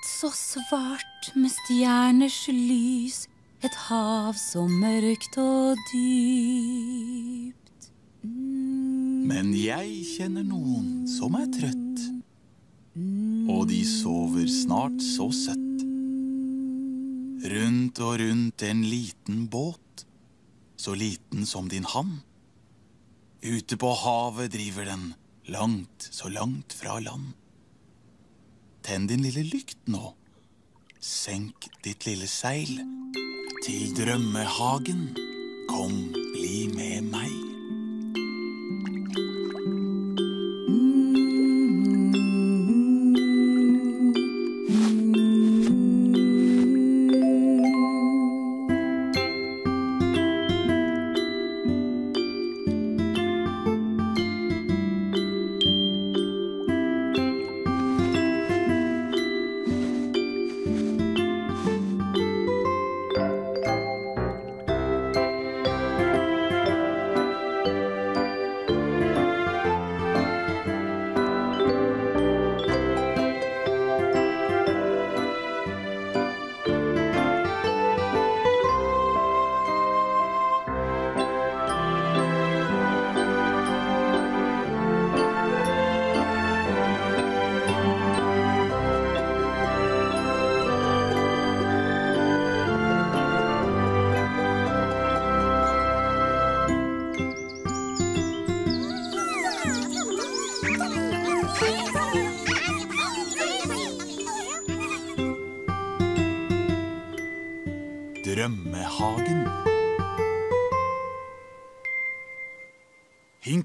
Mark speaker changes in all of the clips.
Speaker 1: natt så svart med stjerners lys, et hav så mørkt og dypt. Mm.
Speaker 2: Men jeg kjenner noen som er trøtt, og de sover snart så søtt. Rundt og rundt en liten båt, så liten som din hand. Ute på havet driver den, langt, så langt fra land. Tenn din lille lykt nå. Senk ditt lille seil. Til drømmehagen. Kom, bli med meg.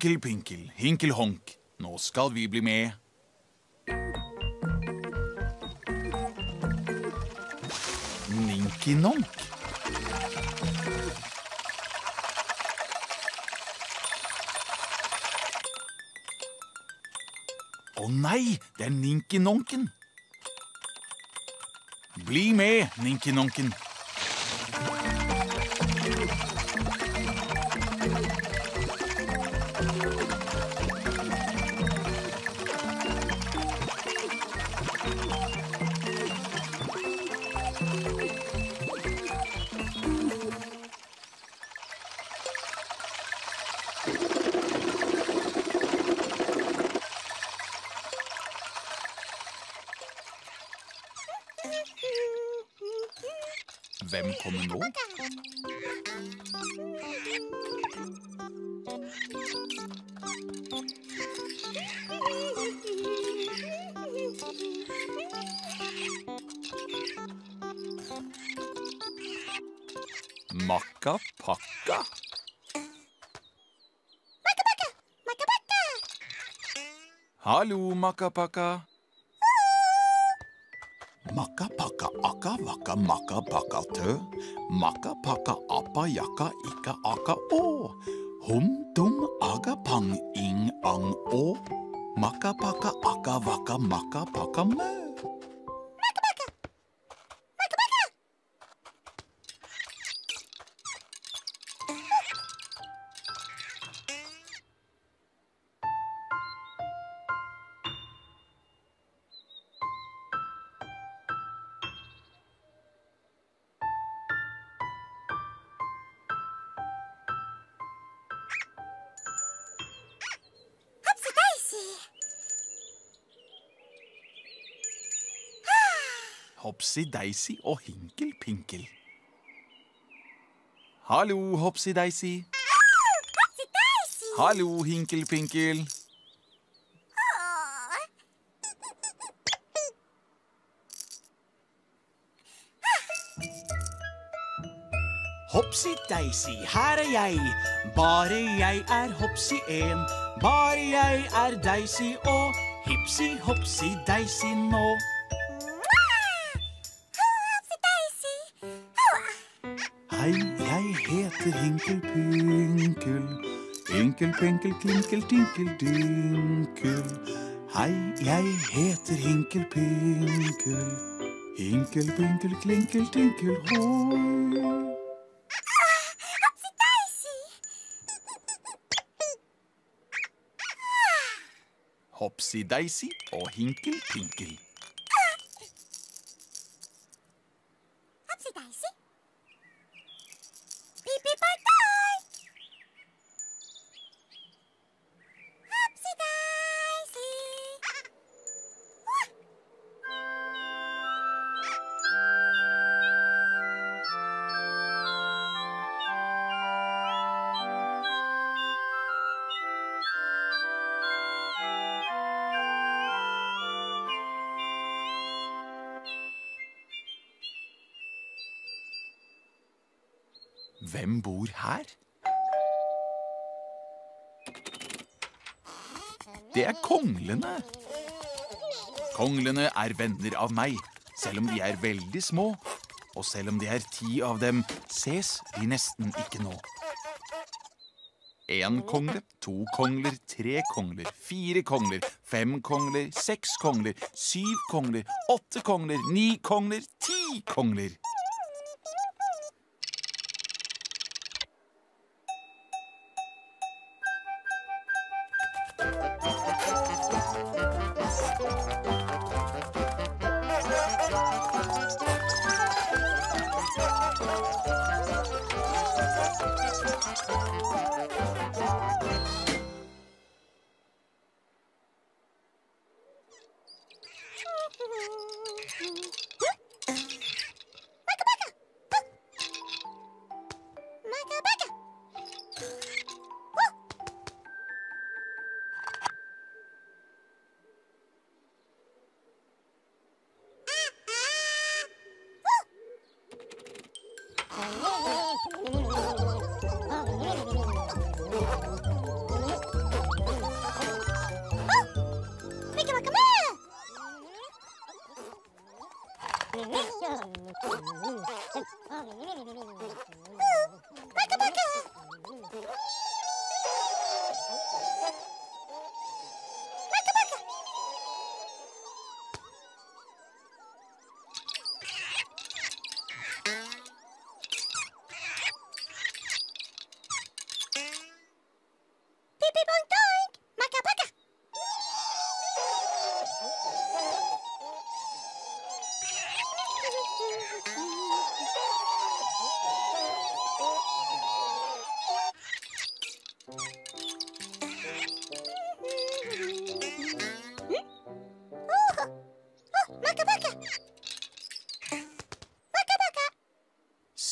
Speaker 2: Hinkel pinkel, hinkel honk, nå skal vi bli med. Ninkinonk. Å Å nei, det er Ninkinonken. Bli med, Ninky nonken. Hvem kommer nå? Makka pakka. Hallo, makka pakka. Makka pakka akka vakka makka pakka tø. Makka pakka appa jakka ikka akka å. Hum dum aga pang ing ang å. Makka pakka akka vakka makka pakka mø. Hopsi-deisi og hinkel-pinkel. Hallo, Hopsi-deisi. Hallo, hinkel-pinkel. Hopsi-deisi, her er jeg. Bare jeg er Hopsi en. Bare jeg er Deisi og hipsi-hopsi-deisi nå. Hei, jeg heter Hinkelpinkel. Pinkel. Hinkel Pinkel Klinkel Tinkel Dinkel. Hei, jeg heter Hinkelpinkel. Hinkelpinkel, klinkel, tinkel, hoi. Hopsi-deisi og Hinkel Pinkel. Hvem bor her? Det er konglene. Konglene er venner av meg, selv om de er veldig små. Og selv om det er ti av dem, ses de nesten ikke nå. Én kongle, to kongler, tre kongler, fire kongler, fem kongler, seks kongler, syv kongler, åtte kongler, ni kongler, ti kongler.
Speaker 3: Oh,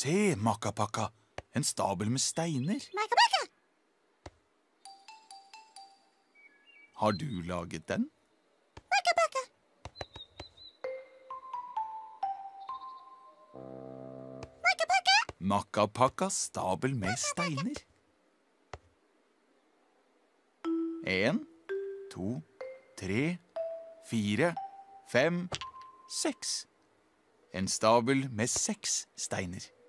Speaker 2: Se, Makapakka. en stabel med steiner.
Speaker 3: Maka-baka.
Speaker 2: Har du laget den?
Speaker 3: Makapakka. Makapakka.
Speaker 2: Makkapakkas stabel med steiner. En, to, tre, fire, fem, seks. En stabel med seks steiner.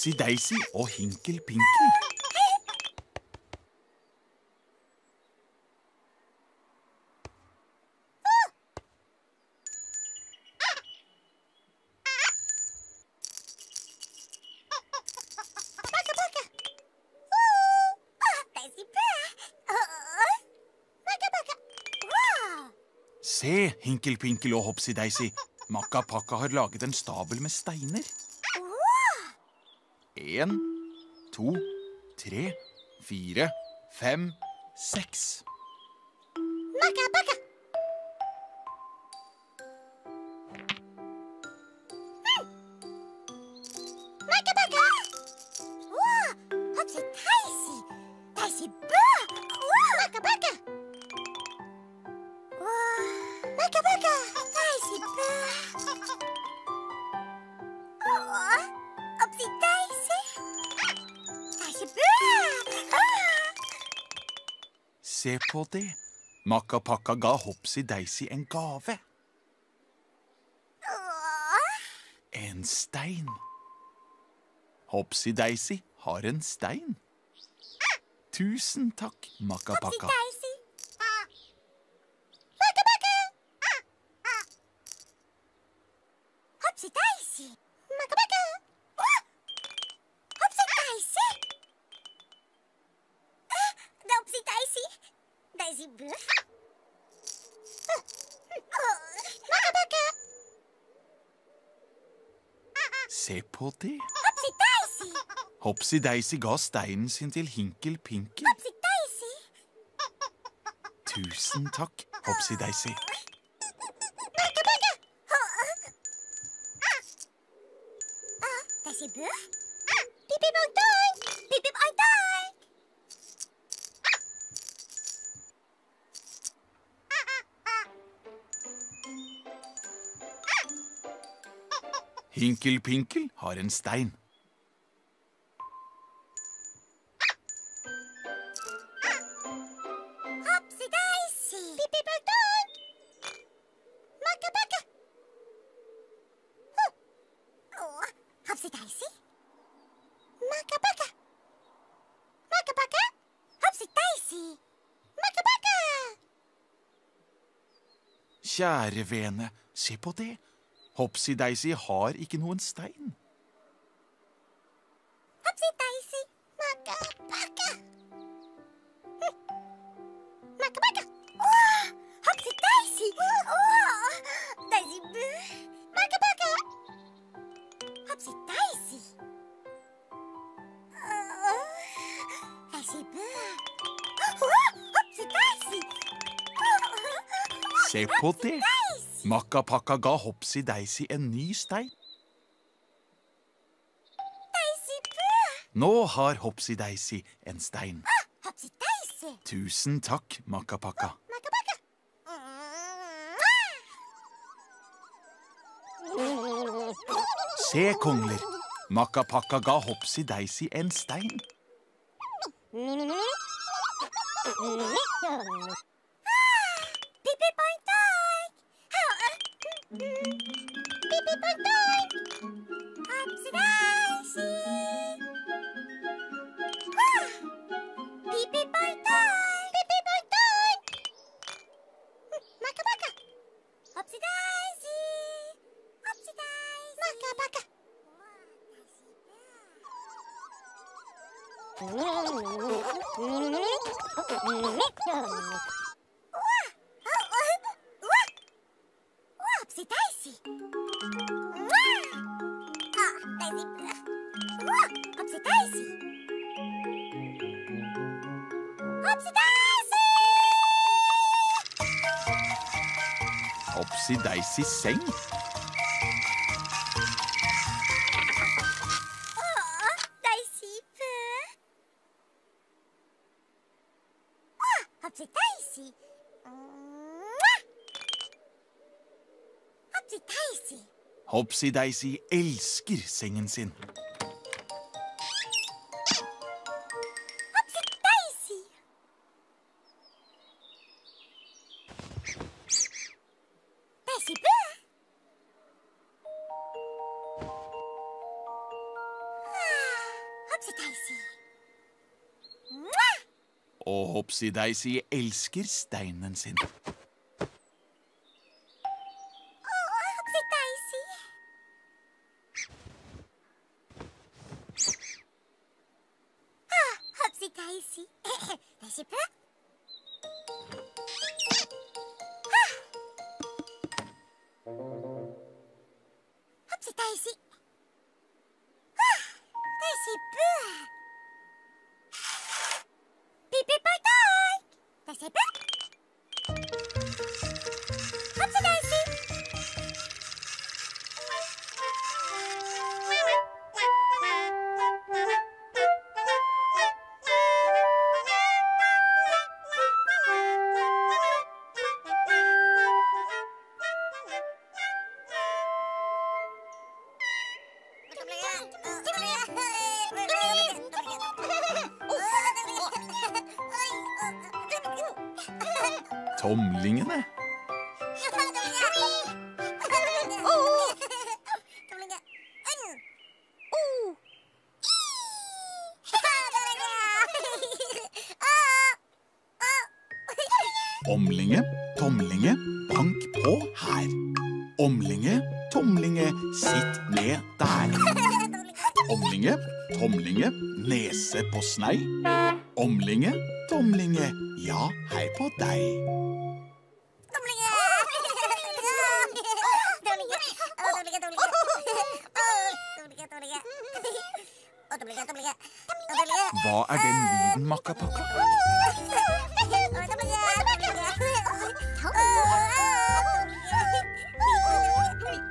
Speaker 3: Hopsi-daisy
Speaker 2: og Hinkel-Pinkel.
Speaker 3: Maka-baka.
Speaker 2: Se, Hinkel-Pinkel og Hopsi-Daisy. Makkapakka har laget en stabel med steiner. En, to, tre, fire, fem, seks. På det. Makapakka ga Hopsi Daisy en gave. En stein. Hopsi Daisy har en stein. Tusen takk,
Speaker 3: Hopsi
Speaker 2: Makkapakka.
Speaker 3: Daisy. Makka Pakka. Hopsi Daisy. Makka Pakka. Åh, Hopsi Daisy. Ah, Det er Hopsi Daisy. Daisy Bø. Åh, Makka Pakka.
Speaker 2: Se på det.
Speaker 3: Hopsi Daisy.
Speaker 2: Hopsi Daisy ga steinen sin til Hinkel Pinkel.
Speaker 3: Hopsi Daisy.
Speaker 2: Tusen takk, Hopsi Daisy.
Speaker 3: Makka Pakka. Ah, Daisy Bø. Pip pip oink doink. Pip pip oink doink.
Speaker 2: Hinkel Pinkel har en stein. Kjære vene, se på det. Hopsi Daisy har ikke noen stein.
Speaker 3: Hopsi Daisy. Makka Pakka. Hm. Makka Pakka. Åh, Hopsi Daisy. Åh, Daisy Bø. Makka Pakka. Hopsi Daisy. Åh, Daisy Bø. Åh, Hopsi Daisy.
Speaker 2: Se på det. Makkapakka ga Hopsi Daisy en ny stein.
Speaker 3: Daisy Bø.
Speaker 2: Nå har Hopsi Daisy en stein.
Speaker 3: Hopsi Daisy.
Speaker 2: Tusen takk, Makkapakka.
Speaker 3: Ah, Makkapakka! Ah!
Speaker 2: Se, kongler. Makkapakka ga Hopsi Daisy en stein.
Speaker 3: Pipi sit! Hopsi Daisy. Hopsi Daisy
Speaker 2: elsker sengen sin. Og Hopsi Daisy elsker steinen sin.
Speaker 3: Tomlingene. Omlinge, tomlinge, bank på her. Omlinge, tomlinge, sitt ned der. Omlinge, tomlinge, nese på snei. Omlinge, tomlinge, ja, hei på deg. Hva er den lyden, Makkapakka?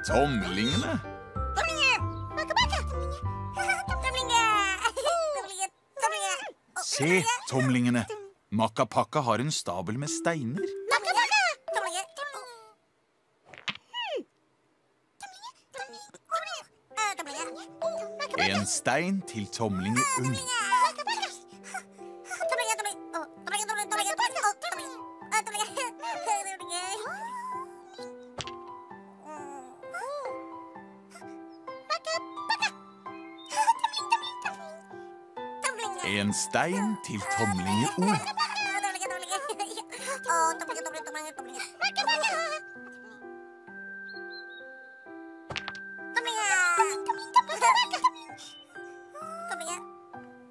Speaker 3: Tomlingene. Se, tomlingene. Makkapakka har en stabel med steiner. En stein til tomlinge Ung. En stein til tomlinge O.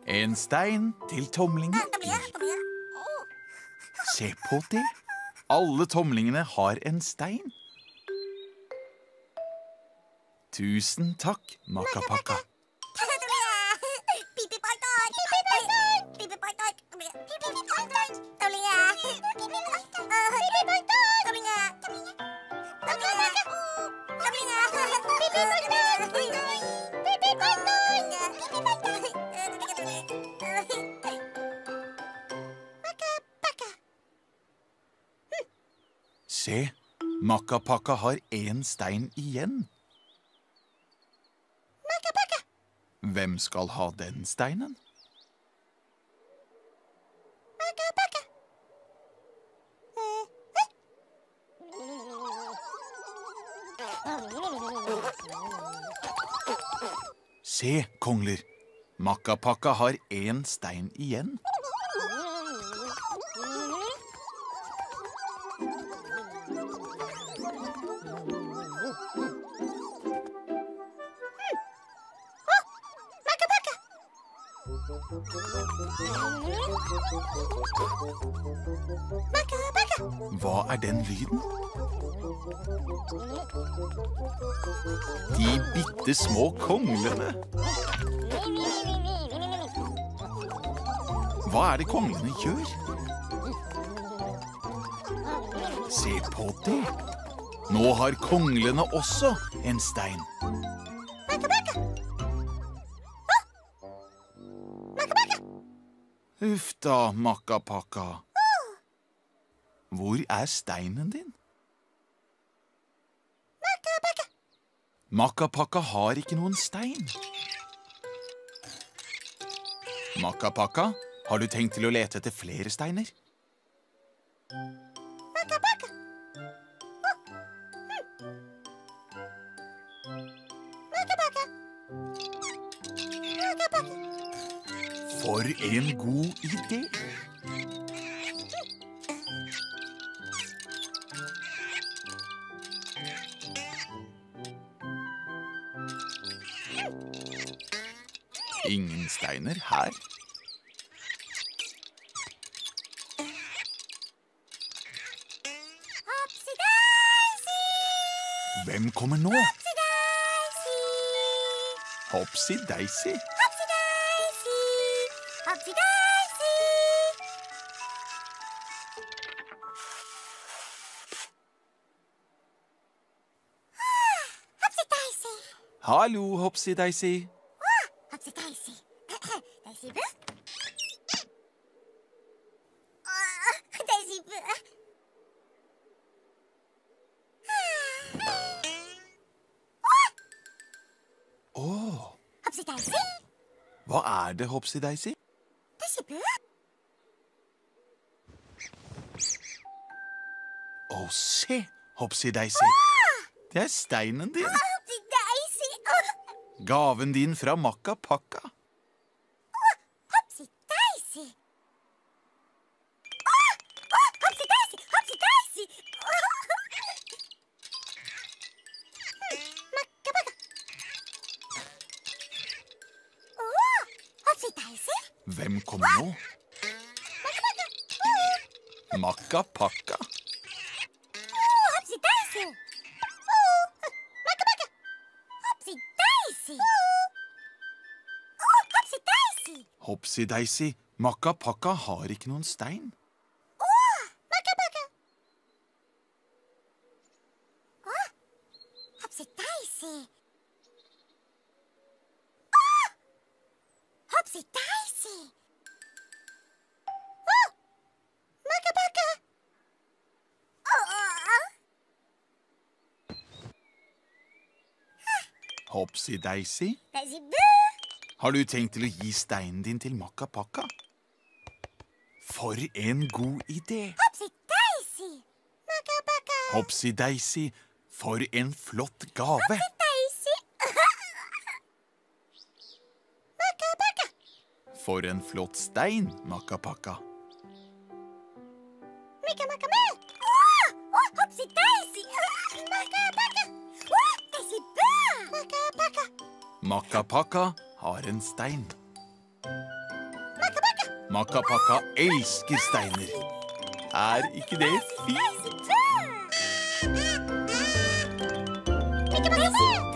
Speaker 3: En stein til tomlinge I. Se på det. Alle tomlingene har en stein. Tusen takk, Makkapakka. Se, Makkapakka har én stein igjen. Hvem skal ha den steinen? Se, kongler. Makkapakka har én stein igjen. Hva er den lyden? De bitte små konglene. Hva er det konglene gjør? Se på det. Nå har konglene også en stein. Uff da, Makkapakka. Hvor er steinen din? Makkapakka har ikke noen stein. Makkapakka, har du tenkt til å lete etter flere steiner? For en god idé! Steiner her. Hvem kommer nå? Hopsi-daisy. Hallo, Hopsi-daisy. Hva er det, Hopsi-daisy?
Speaker 2: se, Hopsi-Daisy. Det er steinen din. Gaven din fra Makka Pakka.
Speaker 3: Daisy.
Speaker 2: Hopsi-Daisy, Makka Pakka har ikke noen stein.
Speaker 3: Makka pakka. Hopsi Daisy. Hopsi Daisy. Makka pakka.
Speaker 2: Hopsi-Daisy,
Speaker 3: Daisy boo.
Speaker 2: Har du tenkt til å gi steinen din til Makka Pakka? For en god idé!
Speaker 3: Hopsi Daisy. Makka pakka.
Speaker 2: Hopsi-Daisy, for en flott gave!
Speaker 3: Daisy. Makka pakka.
Speaker 2: For en flott stein, Makka Pakka.
Speaker 3: Mika makka med. Åh, åh, hopsi Daisy. Makka
Speaker 2: har en stein.
Speaker 3: Makka pakka.
Speaker 2: Makka Pakka elsker steiner. Er ikke det fint?
Speaker 3: Mika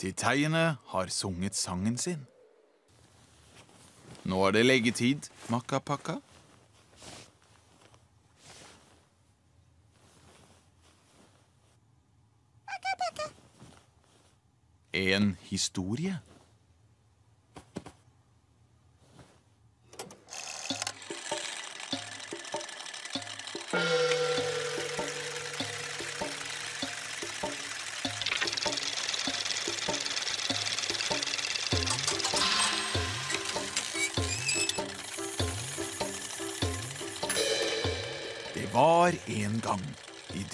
Speaker 2: Titeiene har sunget sangen sin. Nå er det leggetid, makkapakka. En historie.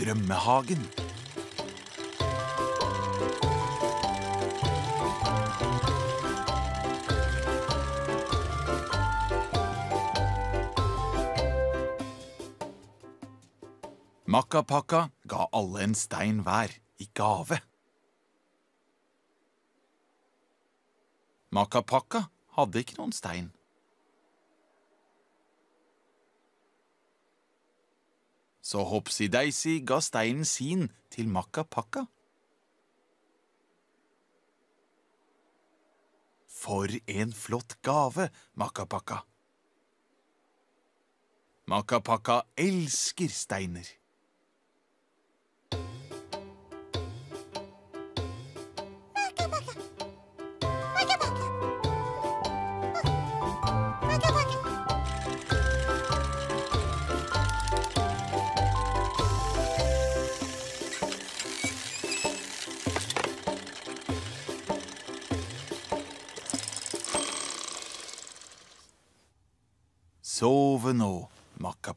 Speaker 2: Drømmehagen. Makkapakka ga alle en stein hver i gave. Makkapakka hadde ikke noen stein. Så Hopsi-Daisy ga steinen sin til Makka Pakka. For en flott gave, Makka Pakka. Makka Pakka elsker steiner. Sove nå, Makka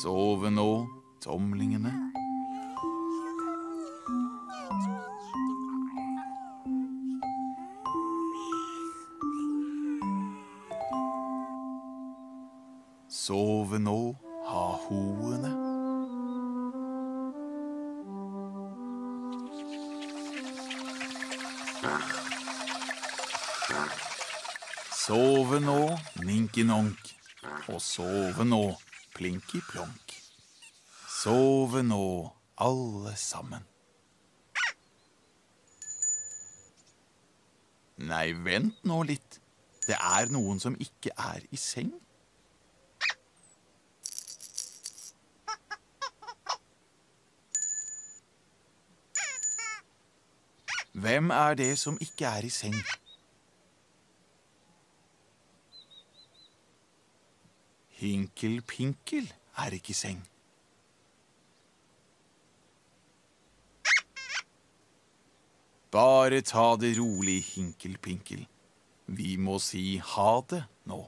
Speaker 2: Sove nå, tomlingene. Sove nå, ha-hoene. Sove nå, ninki-nonk. Og sove nå, plinki-plonk. Sove nå, alle sammen. Nei, vent nå litt. Det er noen som ikke er i seng. Hvem er det som ikke er i seng? Hinkel Pinkel er ikke i seng. Bare ta det rolig, Hinkel Pinkel. Vi må si ha det nå.